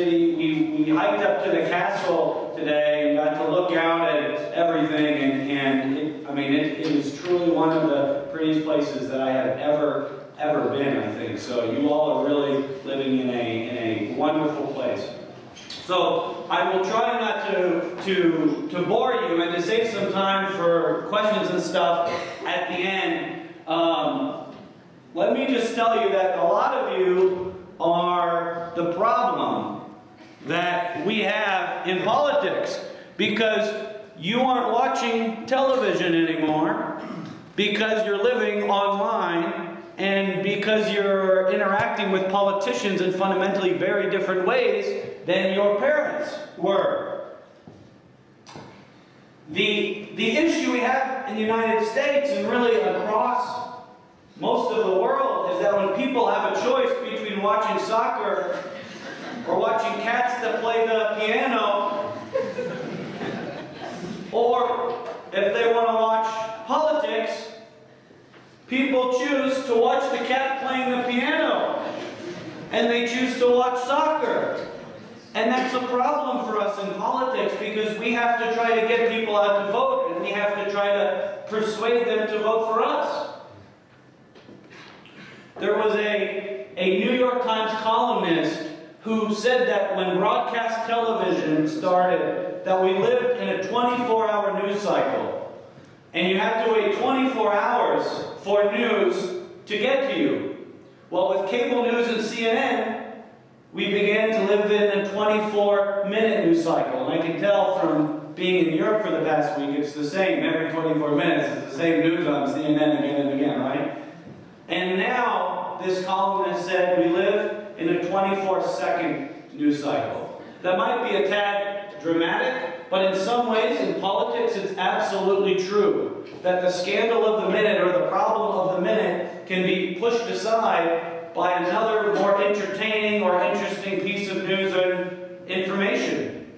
City. We, we hiked up to the castle today and got to look out at everything. And, and it, I mean, it, truly one of the prettiest places that I have ever, ever been, I think. So you all are really living in a, in a wonderful place. So I will try not to, to, to bore you and to save some time for questions and stuff at the end. Um, let me just tell you that a lot of you are the problem that we have in politics because you aren't watching television anymore because you're living online and because you're interacting with politicians in fundamentally very different ways than your parents were. The, the issue we have in the United States and really across most of the world is that when people have a choice between watching soccer or watching cats that play the piano, or if they want to watch politics, people choose to watch the cat playing the piano. And they choose to watch soccer. And that's a problem for us in politics because we have to try to get people out to vote and we have to try to persuade them to vote for us. There was a, a New York Times columnist who said that when broadcast television started, that we lived in a 24-hour news cycle. And you have to wait 24 hours for news to get to you. Well, with cable news and CNN, we began to live in a 24-minute news cycle. And I can tell from being in Europe for the past week, it's the same. Every 24 minutes, it's the same news on CNN again and again, right? And now, this columnist said, we live in a 24-second news cycle. That might be a tad dramatic, but in some ways, in politics, it's absolutely true. That the scandal of the minute or the problem of the minute can be pushed aside by another more entertaining or interesting piece of news and information.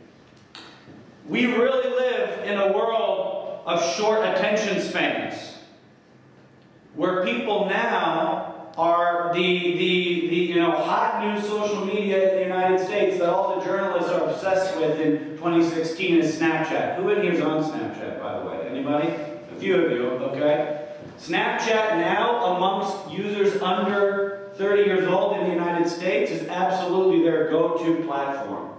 We really live in a world of short attention spans where people now are the, the, the you know, hot new social media in the United States that all the journalists are obsessed with in 2016 is Snapchat. Who in here is on Snapchat, by the way? Anybody? A few of you, okay? Snapchat now, amongst users under 30 years old in the United States, is absolutely their go-to platform.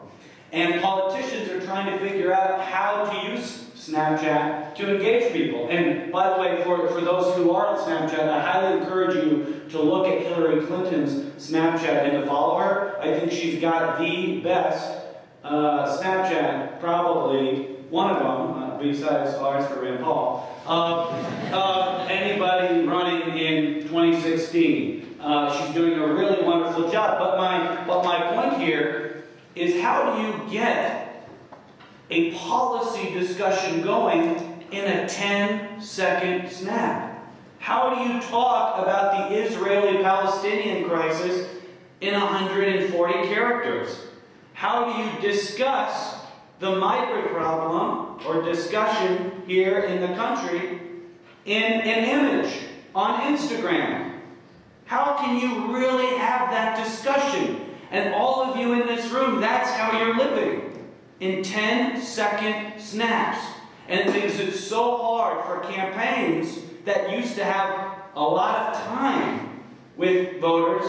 And politicians are trying to figure out how to use Snapchat to engage people. And by the way, for, for those who are on Snapchat, I highly encourage you to look at Hillary Clinton's Snapchat and to follow her. I think she's got the best uh, Snapchat, probably one of them, uh, besides ours for Rand Paul, uh, uh, anybody running in 2016. Uh, she's doing a really wonderful job. But my, but my point here is how do you get a policy discussion going in a 10 second snap? How do you talk about the Israeli-Palestinian crisis in 140 characters? How do you discuss the migrant problem or discussion here in the country in an image on Instagram? How can you really have that discussion? And all of you in this room, that's how you're living in 10 second snaps. And it makes it so hard for campaigns that used to have a lot of time with voters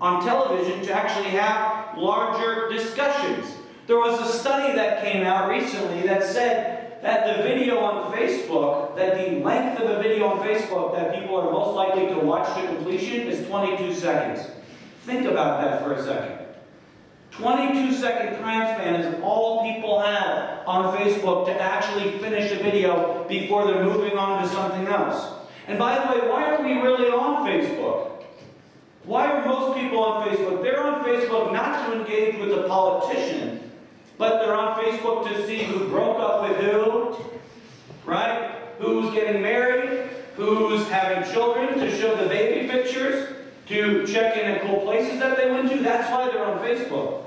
on television to actually have larger discussions. There was a study that came out recently that said that the video on Facebook, that the length of the video on Facebook that people are most likely to watch to completion is 22 seconds. Think about that for a second. 22 second time span is all people have on Facebook to actually finish a video before they're moving on to something else. And by the way, why are we really on Facebook? Why are most people on Facebook? They're on Facebook not to engage with a politician, but they're on Facebook to see who broke up with who, right? Who's getting married, who's having children, to show the baby pictures, to check in at cool places that they went to. That's why they're on Facebook.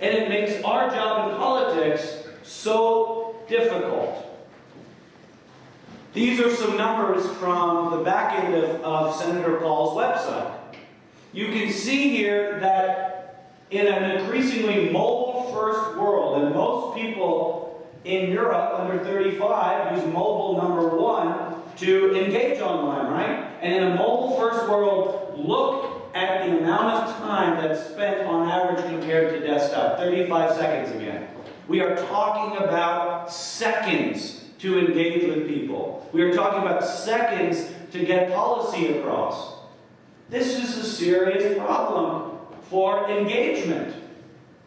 And it makes our job in politics so difficult. These are some numbers from the back end of, of Senator Paul's website. You can see here that in an increasingly mobile mobile first world, and most people in Europe under 35 use mobile number one to engage online, right? And in a mobile first world, look at the amount of time that's spent on average compared to desktop. 35 seconds again. We are talking about seconds to engage with people. We are talking about seconds to get policy across. This is a serious problem for engagement.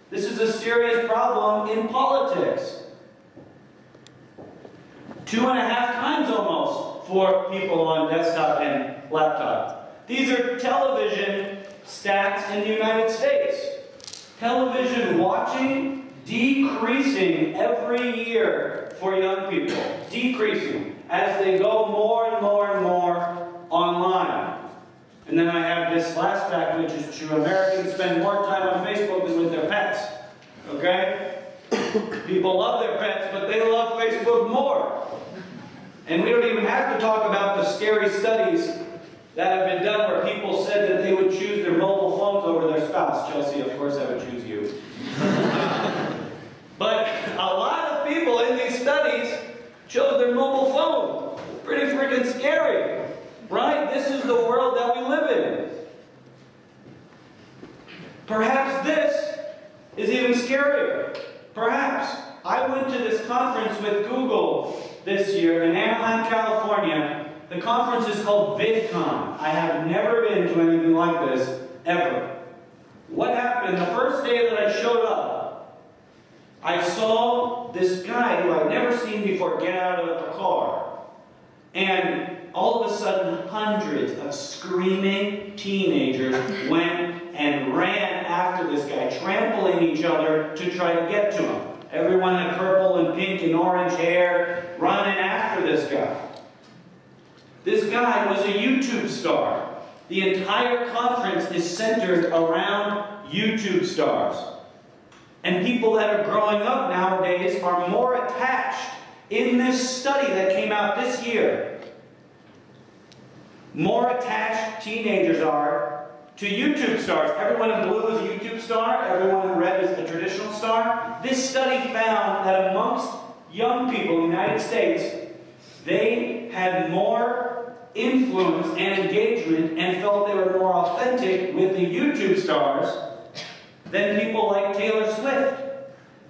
This is a serious problem in politics. Two and a half times almost for people on desktop and laptop. These are television stats in the United States. Television watching decreasing every year for young people. Decreasing as they go more and more and more online. And then I have this last fact, which is true. Americans spend more time on Facebook than with their pets. Okay? People love their pets, but they love Facebook more. And we don't even have to talk about the scary studies that have been done where people said that they would choose their mobile phones over their spouse. Chelsea, of course I would choose you. but a lot of people in these studies chose their mobile phone. Pretty freaking scary. Right? This is the world that we live in. Perhaps this is even scarier. Perhaps. I went to this conference with Google this year in Anaheim, California. The conference is called VidCon. I have never been to anything like this, ever. What happened, the first day that I showed up, I saw this guy who I'd never seen before get out of the car. And all of a sudden, hundreds of screaming teenagers went and ran after this guy, trampling each other to try to get to him. Everyone had purple and pink and orange hair running after this guy. This guy was a YouTube star. The entire conference is centered around YouTube stars. And people that are growing up nowadays are more attached in this study that came out this year more attached teenagers are to YouTube stars. Everyone in blue is a YouTube star. Everyone in red is a traditional star. This study found that amongst young people in the United States, they had more influence and engagement and felt they were more authentic with the YouTube stars than people like Taylor Swift.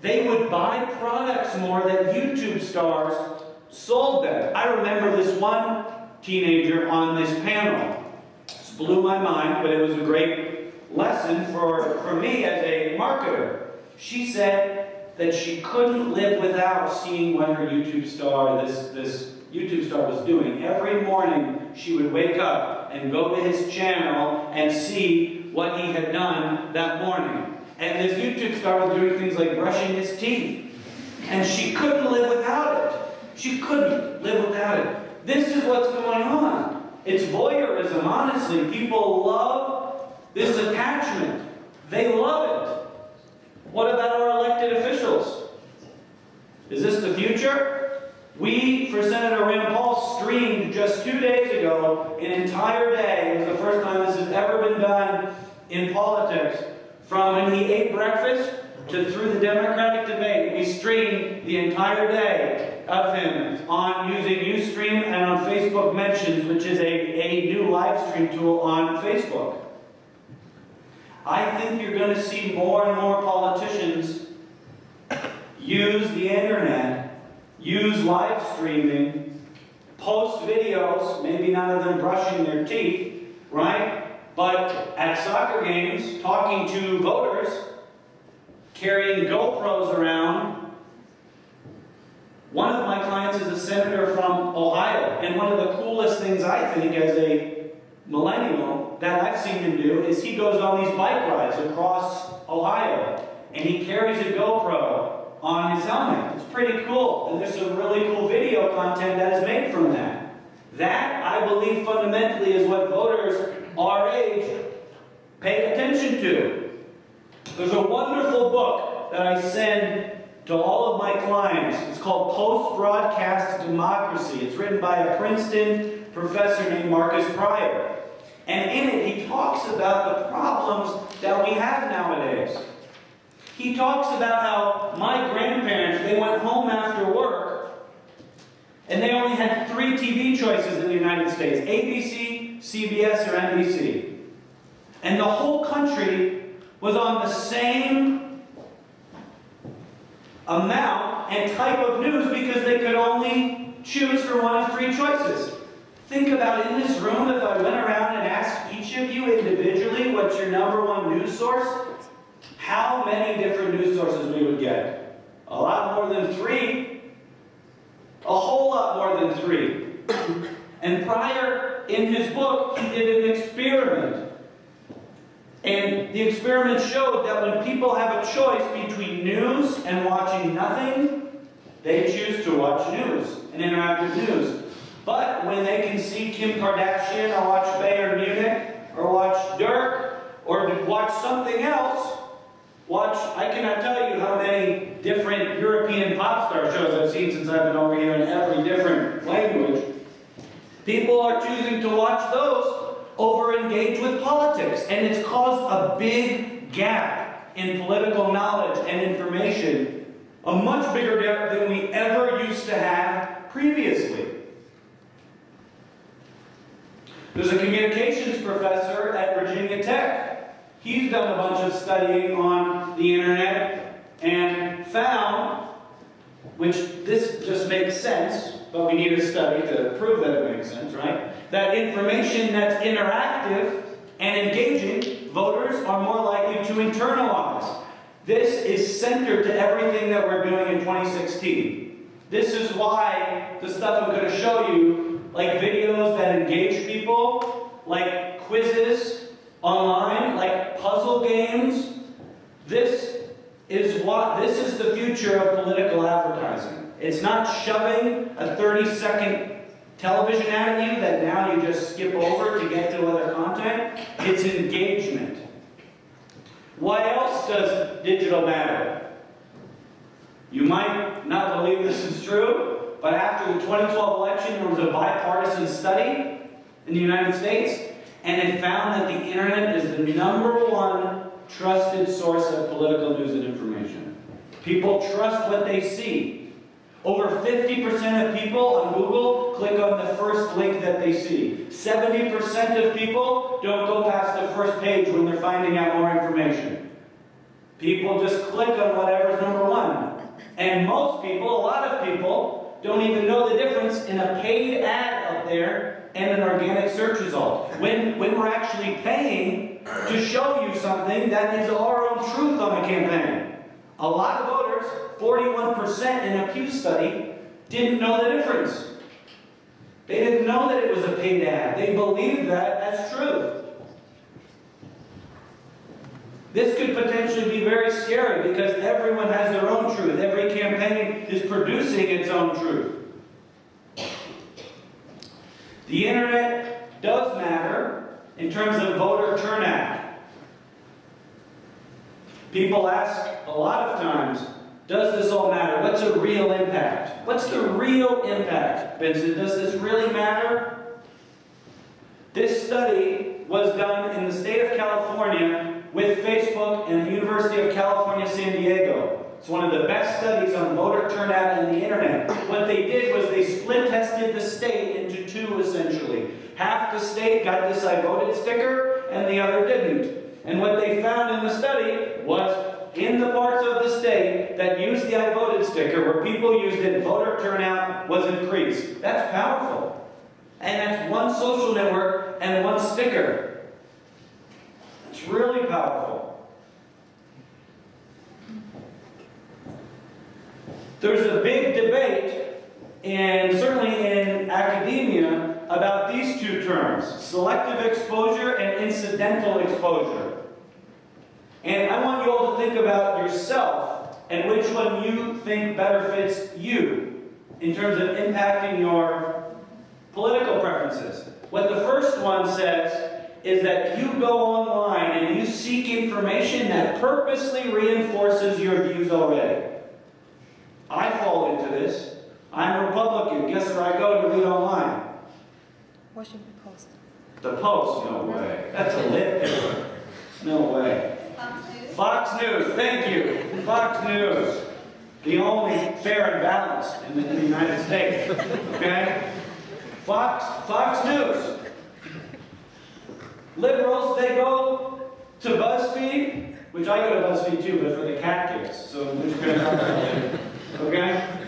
They would buy products more than YouTube stars sold them. I remember this one teenager on this panel. This blew my mind, but it was a great lesson for, for me as a marketer. She said that she couldn't live without seeing what her YouTube star, this, this YouTube star was doing. Every morning she would wake up and go to his channel and see what he had done that morning. And this YouTube star was doing things like brushing his teeth. And she couldn't live without it. She couldn't live without it. This is what's going on. It's voyeurism, honestly. People love this attachment. They love it. What about our? Is this the future? We, for Senator Rand Paul, streamed just two days ago an entire day. It was the first time this has ever been done in politics. From when he ate breakfast to through the Democratic debate, we streamed the entire day of him on using Ustream and on Facebook Mentions, which is a, a new live stream tool on Facebook. I think you're going to see more and more politicians use the internet, use live streaming, post videos, maybe none of them brushing their teeth, right? But at soccer games, talking to voters, carrying GoPros around. One of my clients is a senator from Ohio, and one of the coolest things I think as a millennial that I've seen him do is he goes on these bike rides across Ohio, and he carries a GoPro on his helmet. It's pretty cool, and there's some really cool video content that is made from that. That, I believe, fundamentally is what voters our age pay attention to. There's a wonderful book that I send to all of my clients. It's called Post-Broadcast Democracy. It's written by a Princeton professor named Markus Prior. And in it, he talks about the problems that we have nowadays. He talks about how my grandparents, they went home after work and they only had three TV choices in the United States ABC, CBS, or NBC. And the whole country was on the same amount and type of news because they could only choose from one of three choices. Think about in this room, if I went around and asked each of you individually what's your number one news source, how many different news sources we would get. A lot more than three. A whole lot more than three. and Prior in his book, he did an experiment. And the experiment showed that when people have a choice between news and watching nothing, they choose to watch news and interactive news. But when they can see Kim Kardashian or watch Bayern Munich or watch Dirk or watch something else, watch, I cannot tell you how many different European pop star shows I've seen since I've been over here in every different language. People are choosing to watch those over engage with politics. And it's caused a big gap in political knowledge and information, a much bigger gap than we ever used to have previously. There's a communications professor at Virginia Tech. He's done a bunch of studying on the internet and found, which this just makes sense, but we need a study to prove that it makes sense, right? That information that's interactive and engaging, voters are more likely to internalize. This is centered to everything that we're doing in 2016. This is why the stuff I'm going to show you, like videos that engage people, like quizzes online, like puzzle games, this is what this is the future of political advertising. It's not shoving a 30 second television ad at you that now you just skip over to get to other content. It's engagement. Why else does digital matter? You might not believe this is true, but after the 2012 election, there was a bipartisan study in the United States, and it found that the internet is the number one trusted source of political news and information. People trust what they see. Over 50% of people on Google click on the first link that they see. 70% of people don't go past the first page when they're finding out more information. People just click on whatever's number one. And most people, a lot of people, don't even know the difference in a paid ad up there and an organic search result. When, when we're actually paying to show you something that is our own truth on a campaign. A lot of voters 41% in a Pew study didn't know the difference. They didn't know that it was a paid ad. They believed that as truth. This could potentially be very scary because everyone has their own truth. Every campaign is producing its own truth. The internet does matter in terms of voter turnout. People ask a lot of times, does this all matter? What's a real impact? What's the real impact, Vincent? Does this really matter? This study was done in the state of California with Facebook and the University of California, San Diego. It's one of the best studies on voter turnout in the internet. What they did was they split tested the state into two, essentially. Half the state got this I voted sticker, and the other didn't. And what they found in the study was in the parts of the state that used the I voted sticker, where people used it, voter turnout was increased. That's powerful. And that's one social network and one sticker. It's really powerful. There's a big debate, and certainly in academia, about these two terms, selective exposure and incidental exposure. And I want you all to think about yourself and which one you think better fits you in terms of impacting your political preferences. What the first one says is that you go online and you seek information that purposely reinforces your views already. I fall into this. I'm a Republican. Guess where I go to read online? Washington Post. The Post? No way. That's a lit paper. No way. Fox News? Fox News, thank you. Fox News. The only fair and balanced in the, in the United States. Okay? Fox, Fox News. Liberals, they go to BuzzFeed, which I go to BuzzFeed too, but for the cat case. So we're going to talk about later. Okay?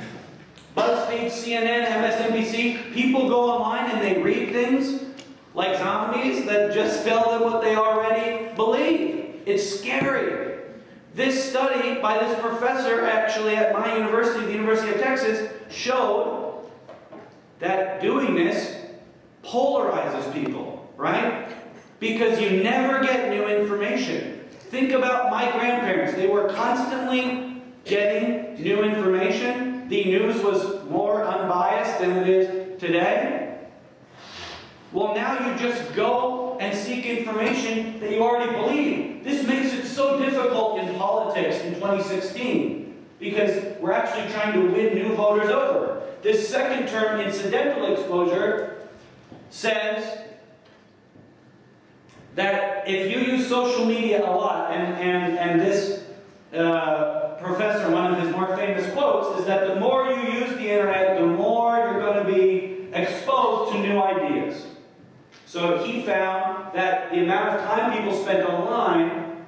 BuzzFeed, CNN, MSNBC, people go online and they read things like zombies that just tell them what they already believe. It's scary. This study by this professor actually at my university, the University of Texas, showed that doing this polarizes people, right? Because you never get new information. Think about my grandparents. They were constantly getting new information. The news was more unbiased than it is today. Well, now you just go and seek information that you already believe. This makes it so difficult in politics in 2016 because we're actually trying to win new voters over. This second term incidental exposure says that if you use social media a lot, and, and, and this uh, professor, one of his more famous quotes, is that the more you use the internet, the more you're going to be exposed to new ideas. So he found that the amount of time people spent online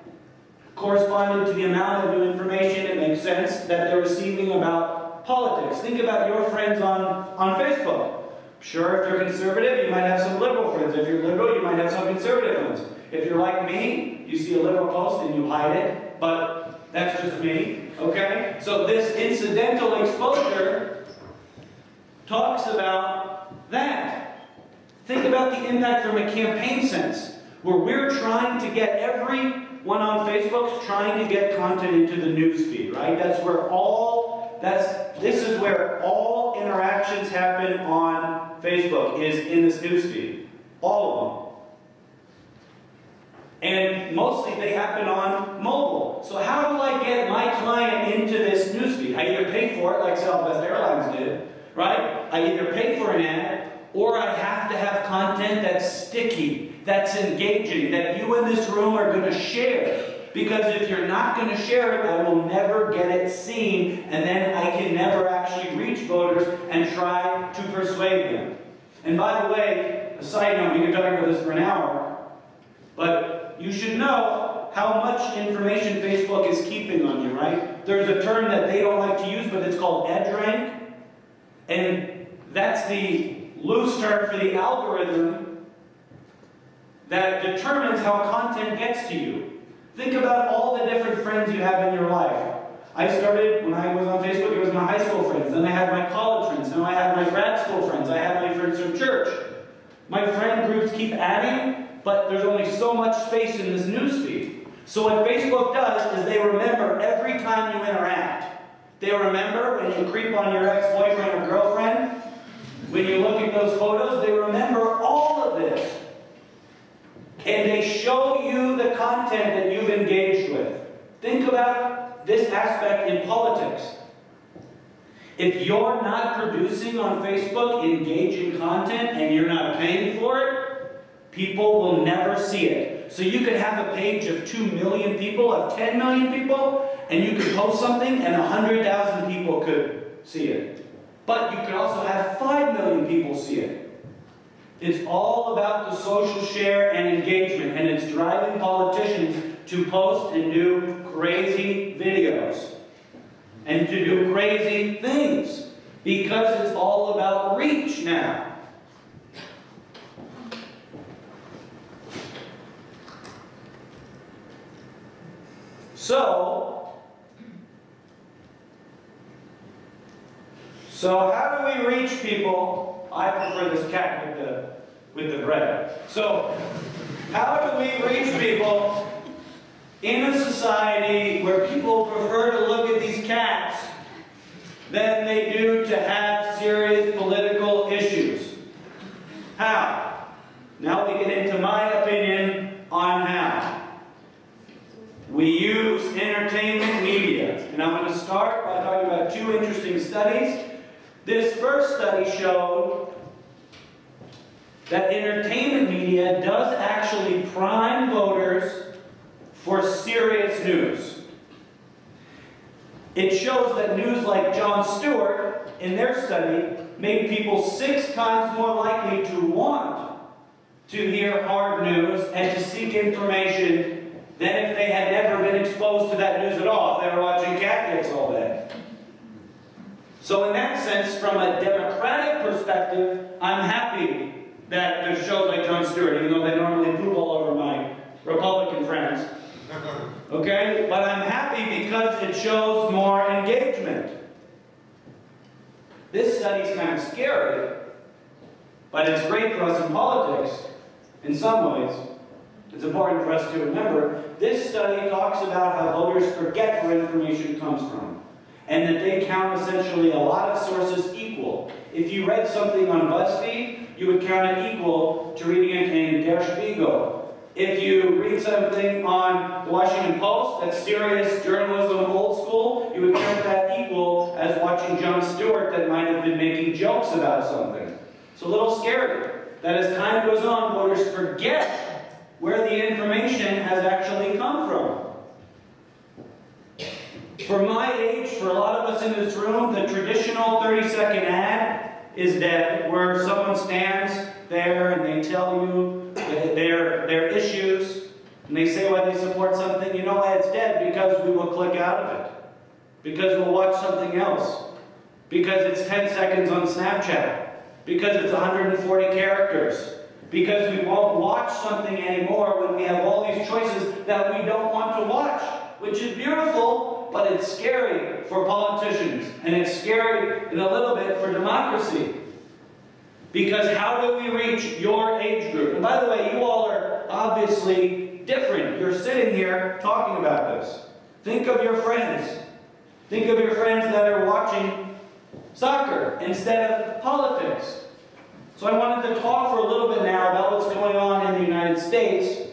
corresponded to the amount of new information, it makes sense, that they're receiving about politics. Think about your friends on, on Facebook. Sure, if you're conservative, you might have some liberal friends. If you're liberal, you might have some conservative friends. If you're like me, you see a liberal post and you hide it, but that's just me, okay? So this incidental exposure talks about that. Think about the impact from a campaign sense, where we're trying to get everyone on Facebook trying to get content into the news feed, right? That's where all that's this is where all interactions happen on Facebook is in this news feed. All of them. And mostly they happen on mobile. So how do I get my client into this newsfeed? I either pay for it, like Southwest Airlines did, right? I either pay for an ad, or I have to have content that's sticky, that's engaging, that you in this room are going to share. Because if you're not going to share it, I will never get it seen, and then I can never actually reach voters and try to persuade them. And by the way, a side note, we can talk about this for an hour, but you should know how much information Facebook is keeping on you, right? There's a term that they don't like to use, but it's called EdgeRank, and that's the loose term for the algorithm that determines how content gets to you. Think about all the different friends you have in your life. I started, when I was on Facebook, it was my high school friends. Then I had my college friends. Then I had my grad school friends. I had my friends from church. My friend groups keep adding, but there's only so much space in this newsfeed. So what Facebook does is they remember every time you interact. They remember when you creep on your ex-boyfriend or girlfriend, when you look at those photos, they remember all of this. And they show you the content that you've engaged with. Think about this aspect in politics. If you're not producing on Facebook engaging content and you're not paying for it, people will never see it. So you could have a page of 2 million people, of 10 million people, and you could post something and 100,000 people could see it. But you could also have 5 million people see it. It's all about the social share and engagement, and it's driving politicians to post and do crazy videos and to do crazy things because it's all about reach now. So, So how do we reach people? I prefer this cat with the, with the bread. So how do we reach people in a society where people prefer to look at these cats than they do to have serious political issues? How? Now we get into my opinion on how. We use entertainment media. And I'm going to start by talking about two interesting studies this first study showed that entertainment media does actually prime voters for serious news. It shows that news like Jon Stewart, in their study, made people six times more likely to want to hear hard news and to seek information than if they had never been exposed to that news at all, if they were watching catnip all day. So in that sense, from a democratic perspective, I'm happy that there's shows like Jon Stewart, even though they normally poop all over my Republican friends. Okay? But I'm happy because it shows more engagement. This study's kind of scary, but it's great for us in politics in some ways. It's important for us to remember this study talks about how voters forget where information comes from and that they count essentially a lot of sources equal. If you read something on BuzzFeed, you would count it equal to reading it in Der Spiegel. If you read something on the Washington Post that's serious journalism old school, you would count that equal as watching Jon Stewart that might have been making jokes about something. It's a little scary that as time goes on, voters forget where the information has actually come from. For my age, for a lot of us in this room, the traditional 30-second ad is dead, where someone stands there and they tell you their, their issues, and they say why they support something. You know why it's dead? Because we will click out of it. Because we'll watch something else. Because it's 10 seconds on Snapchat. Because it's 140 characters. Because we won't watch something anymore when we have all these choices that we don't want to watch. Which is beautiful, but it's scary for politicians. And it's scary in a little bit for democracy. Because how do we reach your age group? And by the way, you all are obviously different. You're sitting here talking about this. Think of your friends. Think of your friends that are watching soccer instead of politics. So I wanted to talk for a little bit now about what's going on in the United States,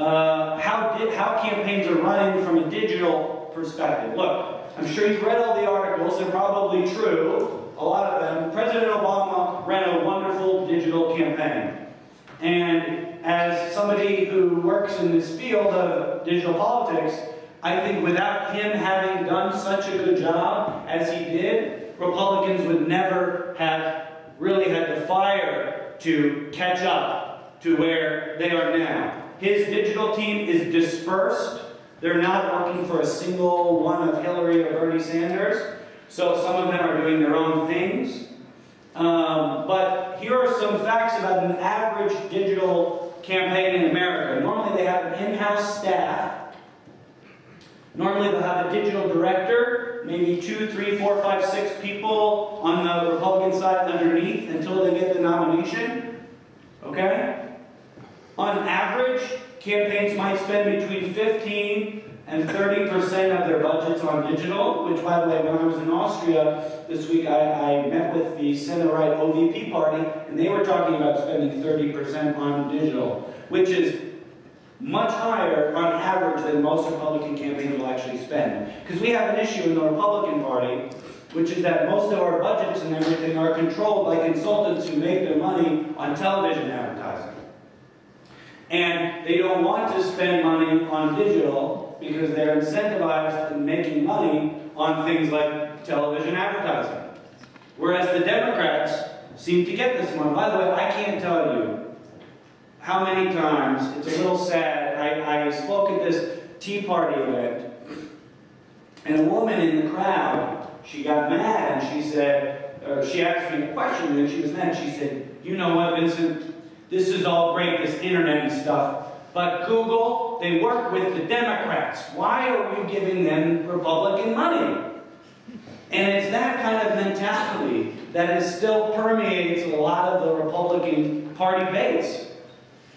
uh, how, how campaigns are running from a digital perspective. Look, I'm sure you've read all the articles, they're probably true a lot of them, President Obama ran a wonderful digital campaign. And as somebody who works in this field of digital politics, I think without him having done such a good job as he did, Republicans would never have really had the fire to catch up to where they are now. His digital team is dispersed. They're not working for a single one of Hillary or Bernie Sanders. So some of them are doing their own things. Um, but here are some facts about an average digital campaign in America. Normally they have an in-house staff. Normally they'll have a digital director, maybe two, three, four, five, six people on the Republican side underneath until they get the nomination. Okay? Campaigns might spend between 15 and 30% of their budgets on digital, which by the way, when I was in Austria this week, I, I met with the center-right OVP party, and they were talking about spending 30% on digital, which is much higher on average than most Republican campaigns will actually spend. Because we have an issue in the Republican Party, which is that most of our budgets and everything are controlled by consultants who make their money on television advertising. And they don't want to spend money on digital because they're incentivized in making money on things like television advertising. Whereas the Democrats seem to get this one. By the way, I can't tell you how many times, it's a little sad, I, I spoke at this Tea Party event, and a woman in the crowd, she got mad and she said, she asked me a question and she was mad. She said, you know what, Vincent, this is all great, this internet and stuff, but Google, they work with the Democrats. Why are we giving them Republican money? And it's that kind of mentality that is still permeates a lot of the Republican Party base.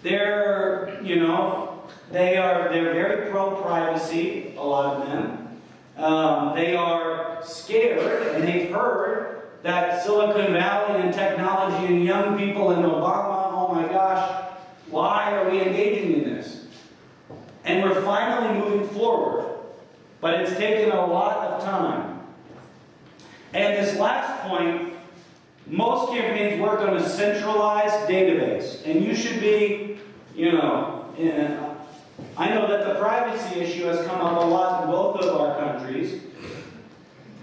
They're, you know, they are they're very pro-privacy, a lot of them. Um, they are scared, and they've heard that Silicon Valley and technology and young people and Obama, gosh, why are we engaging in this? And we're finally moving forward, but it's taken a lot of time. And this last point, most campaigns work on a centralized database, and you should be, you know, uh, I know that the privacy issue has come up a lot in both of our countries.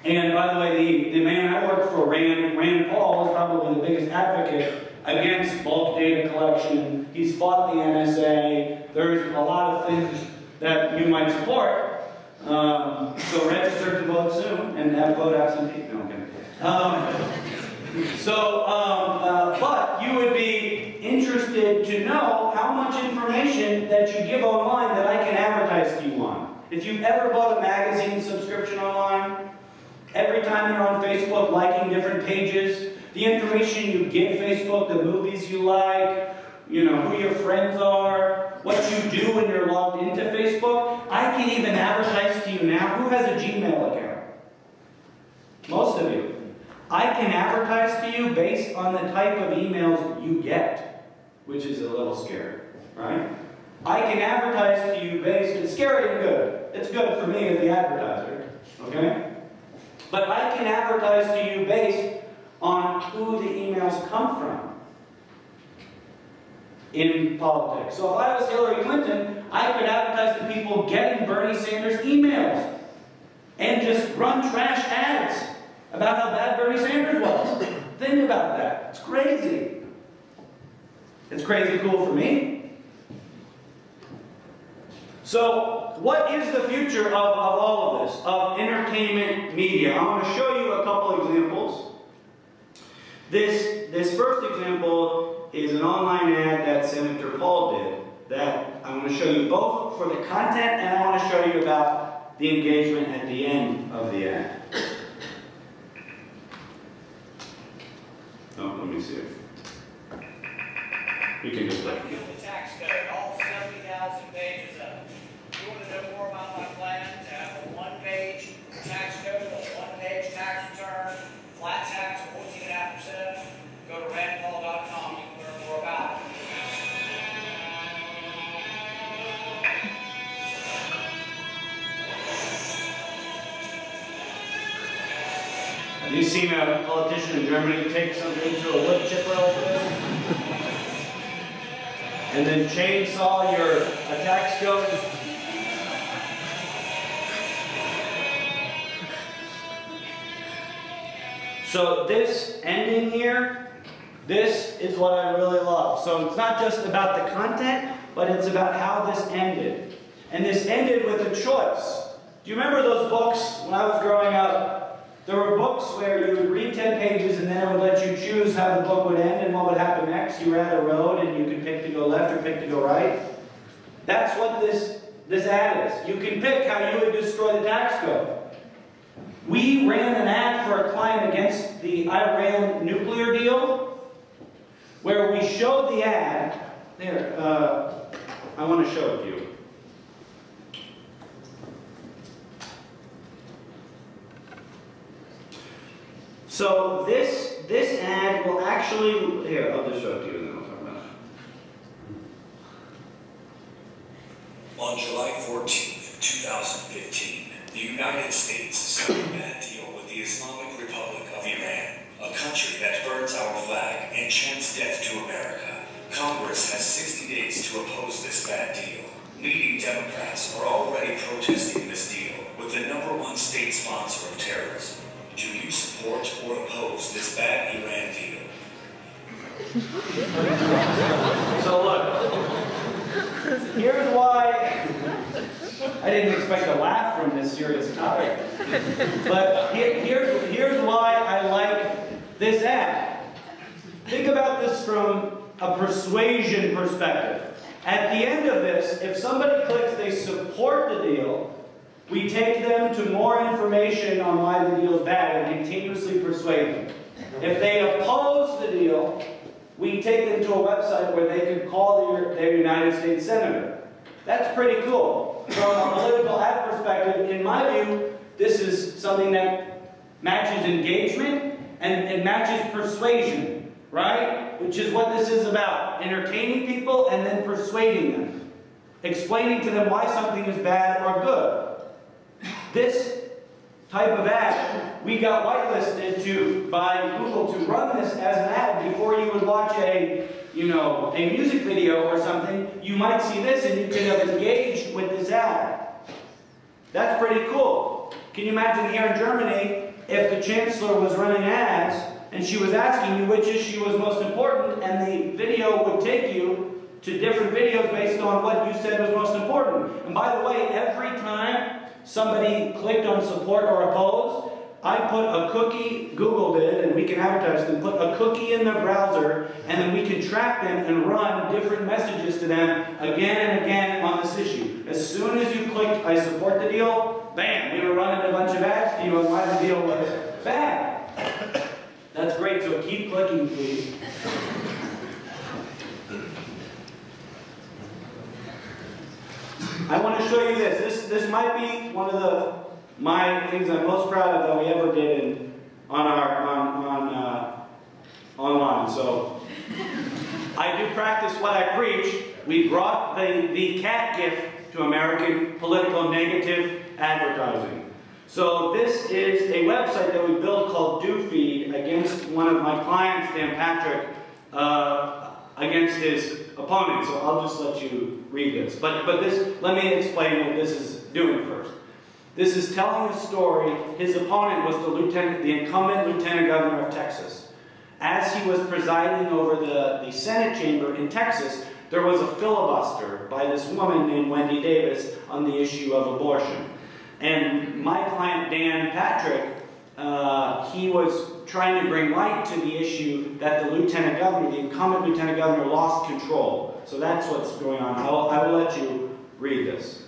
And by the way, the, the man I work for, Rand, Rand Paul, is probably the biggest advocate against bulk data collection. He's fought the NSA. There's a lot of things that you might support. Um, so register to vote soon and have vote absentee. No, okay. Um, so, um, uh, but you would be interested to know how much information that you give online that I can advertise to you on. If you've ever bought a magazine subscription online, every time you're on Facebook liking different pages, the information you give Facebook, the movies you like, you know, who your friends are, what you do when you're logged into Facebook. I can even advertise to you now. Who has a Gmail account? Most of you. I can advertise to you based on the type of emails you get, which is a little scary, right? I can advertise to you based, it's scary and good. It's good for me as the advertiser, okay? But I can advertise to you based on who the emails come from in politics. So if I was Hillary Clinton, I could advertise to people getting Bernie Sanders emails and just run trash ads about how bad Bernie Sanders was. Think about that. It's crazy. It's crazy cool for me. So, what is the future of, of all of this, of entertainment media? I want to show you a couple examples. This, this first example is an online ad that Senator Paul did that I'm going to show you both for the content and I want to show you about the engagement at the end of the ad. Oh, let me see. You can just like. The tax code, all seventy thousand pages of it. You want to know more about you seen a politician in Germany take something to a wood chipper? And then chainsaw your tax code? So this ending here, this is what I really love. So it's not just about the content, but it's about how this ended. And this ended with a choice. Do you remember those books when I was growing up? There were books where you would read 10 pages and then it would let you choose how the book would end and what would happen next. You were at a road and you could pick to go left or pick to go right. That's what this, this ad is. You can pick how you would destroy the tax code. We ran an ad for a client against the Iran nuclear deal where we showed the ad. There, uh, I want to show it to you. So this this ad will actually here. I'll just show it to you and then I'll talk about it. On July 14th, 2015, the United States signed a bad deal with the Islamic Republic of Iran, a country that burns our flag and chants death to America. Congress has 60 days to oppose this bad deal. Leading Democrats are already protesting this deal with the number one state sponsor of terrorism. Support or oppose this bad Iran deal? So look, here's why I didn't expect a laugh from this serious topic. But here, here's, here's why I like this ad. Think about this from a persuasion perspective. At the end of this, if somebody clicks they support the deal, we take them to more information on why the deal is bad and continuously persuade them. If they oppose the deal, we take them to a website where they can call their, their United States Senator. That's pretty cool. From a political ad perspective, in my view, this is something that matches engagement and it matches persuasion, right? Which is what this is about. Entertaining people and then persuading them. Explaining to them why something is bad or good. This type of ad, we got whitelisted to by Google to run this as an ad before you would watch a you know, a music video or something, you might see this and you could have engaged with this ad. That's pretty cool. Can you imagine here in Germany if the chancellor was running ads and she was asking you which issue was most important and the video would take you to different videos based on what you said was most important. And by the way, every time somebody clicked on support or oppose, I put a cookie, Google did, and we can advertise them, put a cookie in the browser, and then we can track them and run different messages to them again and again on this issue. As soon as you clicked, I support the deal, bam, we were running a bunch of ads to you on why the deal was bad. That's great, so keep clicking, please. I want to show you this. This, this might be one of the my things I'm most proud of that we ever did in, on our on on uh, online. So I do practice what I preach. We brought the the cat GIF to American political negative advertising. So this is a website that we built called DewFeed against one of my clients, Dan Patrick, uh, against his opponent. So I'll just let you read this. But but this, let me explain what this is doing first. This is telling a story. His opponent was the lieutenant, the incumbent lieutenant governor of Texas. As he was presiding over the, the Senate chamber in Texas, there was a filibuster by this woman named Wendy Davis on the issue of abortion. And my client, Dan Patrick, uh, he was trying to bring light to the issue that the lieutenant governor, the incumbent lieutenant governor, lost control. So that's what's going on. I will, I will let you read this.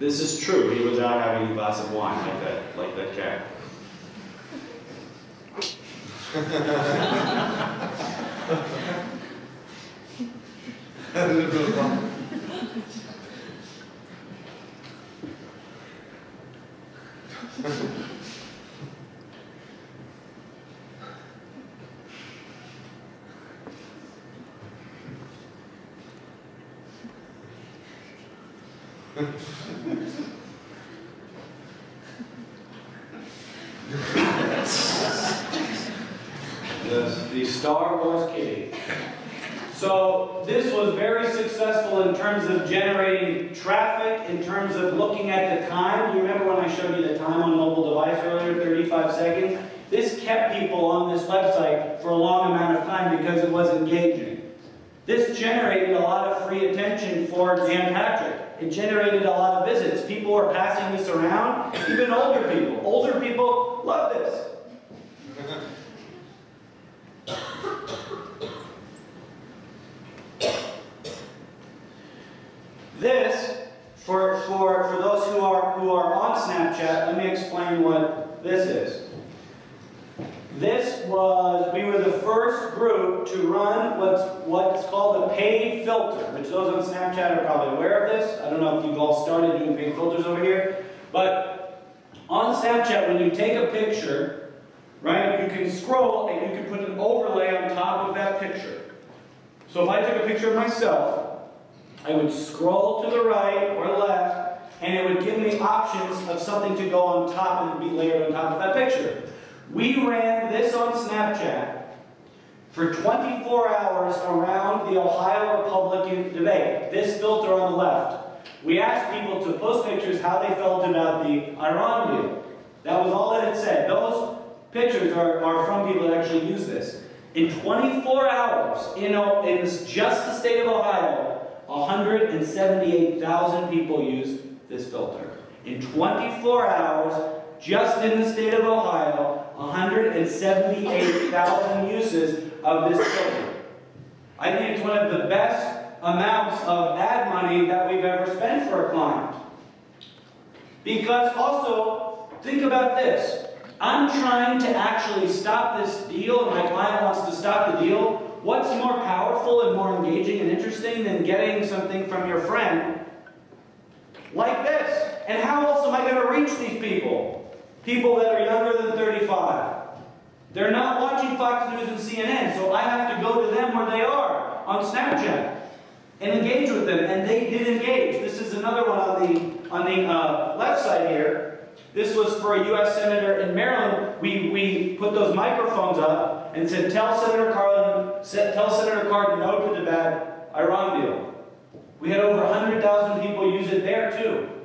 This is true. He was out having a glass of wine like that, like that cat. the, the Star Wars kitty. So this was very in terms of generating traffic, in terms of looking at the time. You remember when I showed you the time on mobile device earlier, 35 seconds? This kept people on this website for a long amount of time because it was engaging. This generated a lot of free attention for Dan Patrick. It generated a lot of visits. People were passing this around, even older people. Older people love this. This, for, for, for those who are, who are on Snapchat, let me explain what this is. This was, we were the first group to run what's, what's called a paid filter, which those on Snapchat are probably aware of this. I don't know if you've all started doing paid filters over here, but on Snapchat, when you take a picture, right, you can scroll and you can put an overlay on top of that picture. So if I took a picture of myself, I would scroll to the right or left, and it would give me options of something to go on top and be layered on top of that picture. We ran this on Snapchat for 24 hours around the Ohio Republican debate. This filter on the left. We asked people to post pictures how they felt about the Iran deal. That was all that it said. Those pictures are, are from people that actually use this. In 24 hours, in, in just the state of Ohio, 178,000 people used this filter. In 24 hours, just in the state of Ohio, 178,000 uses of this filter. I think it's one of the best amounts of ad money that we've ever spent for a client. Because also, think about this. I'm trying to actually stop this deal, and my client wants to stop the deal. What's more powerful and more engaging and interesting than getting something from your friend like this? And how else am I going to reach these people? People that are younger than 35. They're not watching Fox News and CNN, so I have to go to them where they are on Snapchat and engage with them. And they did engage. This is another one on the on the uh, left side here. This was for a U.S. Senator in Maryland. We, we put those microphones up and said, tell Senator Carlin, tell Senator Cardin no to the bad Iran deal. We had over 100,000 people use it there too.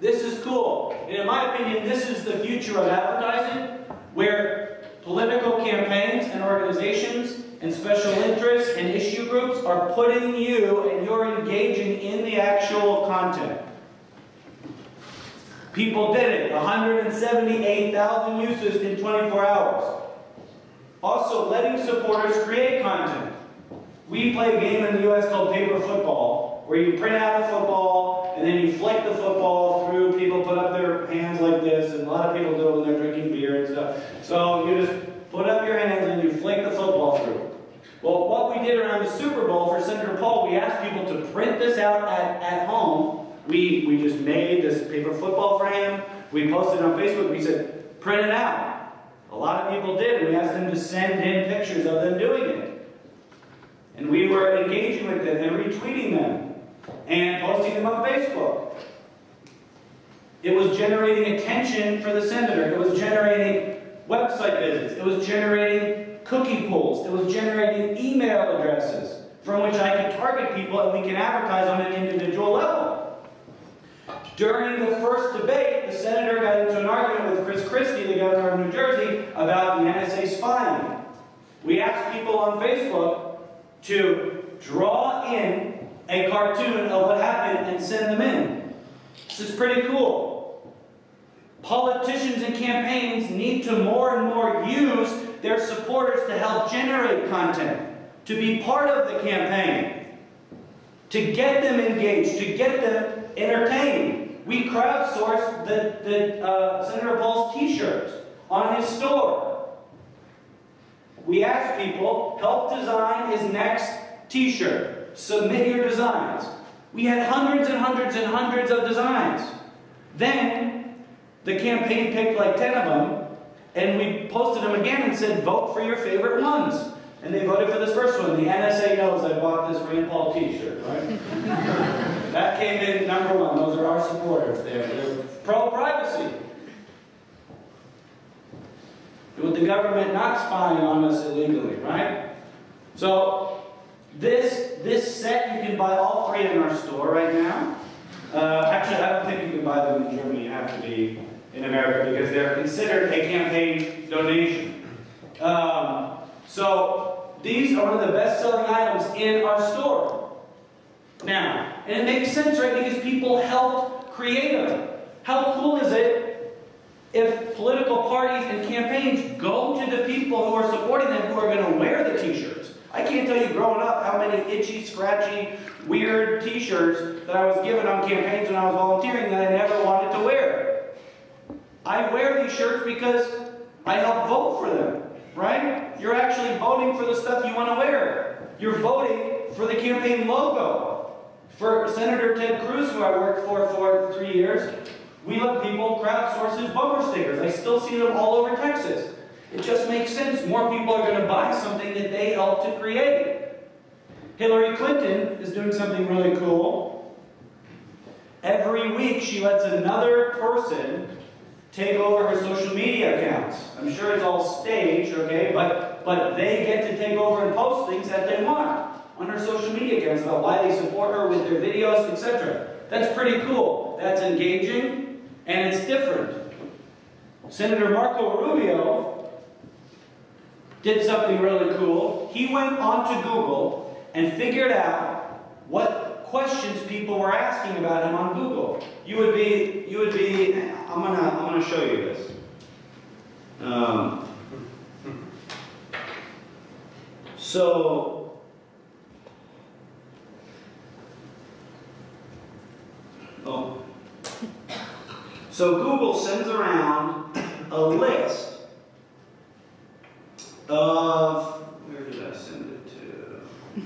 This is cool. And in my opinion, this is the future of advertising, where political campaigns and organizations and special interests and issue groups are putting you and you're engaging in the actual content. People did it. 178,000 uses in 24 hours. Also, letting supporters create content. We play a game in the U.S. called paper football, where you print out a football, and then you flick the football through. People put up their hands like this, and a lot of people do it when they're drinking beer and stuff. So you just put up your hands and you flick the football through. Well, what we did around the Super Bowl for Senator Paul, we asked people to print this out at, at home. We, we just made this paper football for him. We posted on Facebook. We said, print it out. A lot of people did. We asked them to send in pictures of them doing it. And we were engaging with them and retweeting them and posting them on Facebook. It was generating attention for the senator. It was generating website visits. It was generating cookie pulls. It was generating email addresses from which I could target people and we can advertise on an individual level. During the first debate, the senator got into an argument with Chris Christie, the governor of New Jersey, about the NSA spying. We asked people on Facebook to draw in a cartoon of what happened and send them in. This is pretty cool. Politicians and campaigns need to more and more use their supporters to help generate content, to be part of the campaign, to get them engaged, to get them entertained. We crowdsourced the, the uh, Senator Paul's t-shirts on his store. We asked people, help design his next t-shirt. Submit your designs. We had hundreds and hundreds and hundreds of designs. Then, the campaign picked like 10 of them, and we posted them again and said, vote for your favorite ones. And they voted for this first one. The NSA knows I bought this Rand Paul t-shirt, right? that came in number one. Those are our supporters. They're, they're pro-privacy. With the government not spying on us illegally, right? So, this, this set you can buy all three in our store right now. Uh, actually, I don't think you can buy them in Germany. You have to be in America because they're considered a campaign donation. Um, so, these are one of the best-selling items in our store. Now, and it makes sense, right? Because people helped create them. How cool is it if political parties and campaigns go to the people who are supporting them who are going to wear the t-shirts. I can't tell you growing up how many itchy, scratchy, weird t-shirts that I was given on campaigns when I was volunteering that I never wanted to wear. I wear these shirts because I help vote for them, right? You're actually voting for the stuff you want to wear. You're voting for the campaign logo. For Senator Ted Cruz, who I worked for for three years, we let people crowdsource his bumper stickers. I still see them all over Texas. It just makes sense. More people are going to buy something that they helped to create. Hillary Clinton is doing something really cool. Every week she lets another person take over her social media accounts. I'm sure it's all staged, okay, but, but they get to take over and post things that they want on her social media accounts about why they support her with their videos, etc. That's pretty cool. That's engaging. And it's different. Senator Marco Rubio did something really cool. He went onto Google and figured out what questions people were asking about him on Google. You would be, you would be, I'm gonna, I'm gonna show you this. Um, so, oh, so Google sends around a list of, where did I send it to?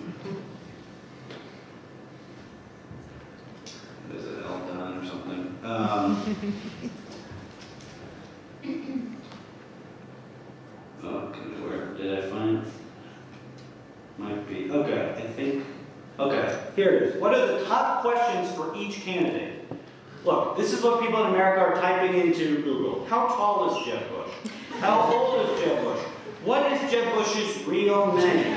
Is it all done or something? Um, okay, where did I find? Might be, okay, I think, okay, here it is. What are the top questions for each candidate? Look, this is what people in America are typing into Google. How tall is Jeb Bush? How old is Jeb Bush? What is Jeb Bush's real name?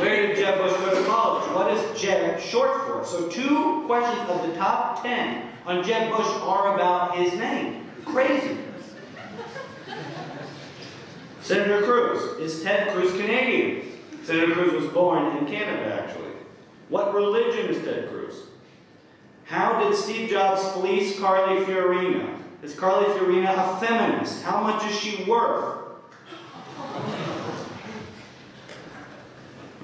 Where did Jeb Bush go to college? What is Jeb short for? So two questions of the top 10 on Jeb Bush are about his name. Crazy. Senator Cruz. Is Ted Cruz Canadian? Senator Cruz was born in Canada, actually. What religion is Ted Cruz? How did Steve Jobs fleece Carly Fiorina? Is Carly Fiorina a feminist? How much is she worth?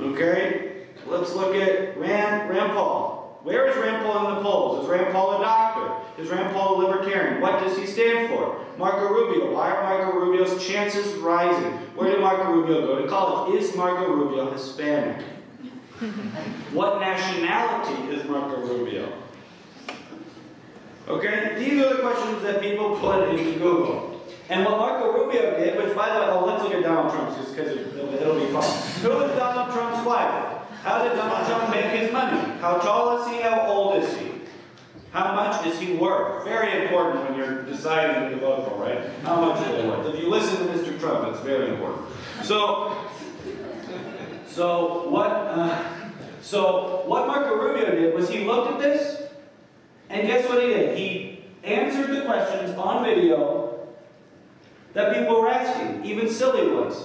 Okay, let's look at Rand, Rand Paul. Where is Rand Paul in the polls? Is Rand Paul a doctor? Is Rand Paul a libertarian? What does he stand for? Marco Rubio. Why are Marco Rubio's chances rising? Where did Marco Rubio go to college? Is Marco Rubio Hispanic? what nationality is Marco Rubio? Okay, these are the questions that people put into Google. And what Marco Rubio did, which by the way, oh, let's look at Donald Trump's just because it, will be fun. Who is Donald Trump's wife? How did Donald Trump make his money? How tall is he? How old is he? How much is he worth? Very important when you're deciding to vote for, right? How much is he worth? If you listen to Mr. Trump, it's very important. So, so what? Uh, so what Marco Rubio did was he looked at this, and guess what he did? He answered the questions on video that people were asking, even silly ones.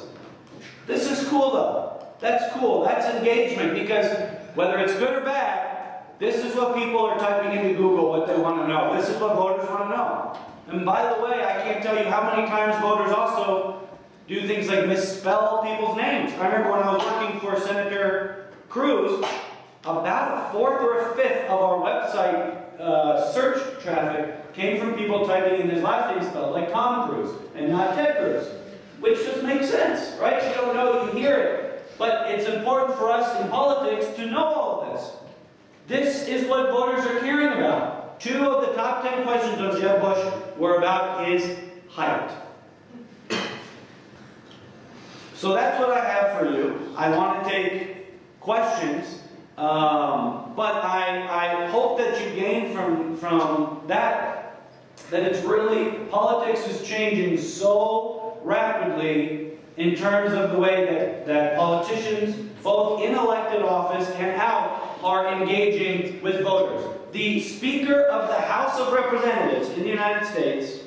This is cool though. That's cool. That's engagement because whether it's good or bad, this is what people are typing into Google what they want to know. This is what voters want to know. And by the way, I can't tell you how many times voters also do things like misspell people's names. I remember when I was working for Senator Cruz, about a fourth or a fifth of our website uh, search traffic came from people typing in his last name spelled like Tom Cruise and not Ted Cruz, which just makes sense, right? You don't know, you hear it. But it's important for us in politics to know all this. This is what voters are caring about. Two of the top ten questions of Jeb Bush were about his height. So that's what I have for you. I want to take questions, um, but I, I hope that you gain from, from that that it's really, politics is changing so rapidly in terms of the way that, that politicians, both in elected office and out, are engaging with voters. The Speaker of the House of Representatives in the United States,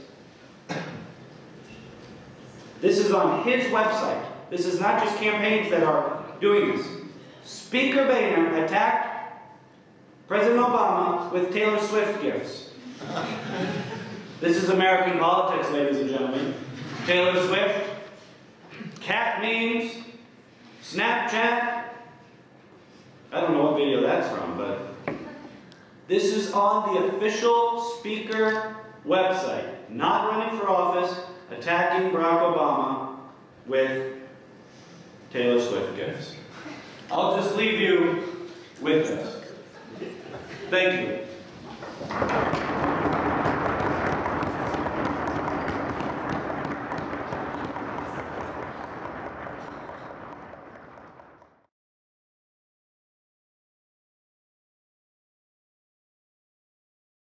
this is on his website. This is not just campaigns that are doing this. Speaker Boehner attacked President Obama with Taylor Swift GIFs. this is American politics, ladies and gentlemen. Taylor Swift, cat memes, Snapchat. I don't know what video that's from, but this is on the official speaker website. Not running for office, attacking Barack Obama with Taylor Swift GIFs. I'll just leave you with this. Thank you.